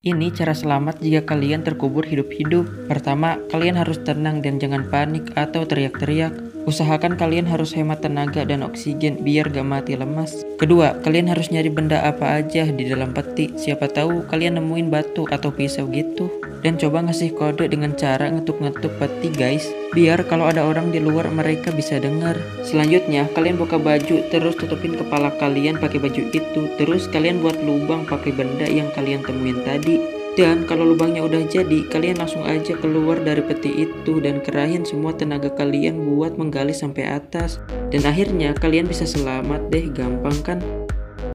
Ini cara selamat jika kalian terkubur hidup-hidup. Pertama, kalian harus tenang dan jangan panik atau teriak-teriak. Usahakan kalian harus hemat tenaga dan oksigen biar gak mati lemas. Kedua, kalian harus nyari benda apa aja di dalam peti. Siapa tahu kalian nemuin batu atau pisau gitu. Dan coba ngasih kode dengan cara ngetuk-ngetuk peti guys. Biar kalau ada orang di luar mereka bisa dengar. Selanjutnya, kalian buka baju terus tutupin kepala kalian pakai baju itu. Terus kalian buat lubang pakai benda yang kalian temuin tadi. Dan kalau lubangnya udah jadi, kalian langsung aja keluar dari peti itu dan kerahin semua tenaga kalian buat menggali sampai atas. Dan akhirnya kalian bisa selamat deh, gampang kan?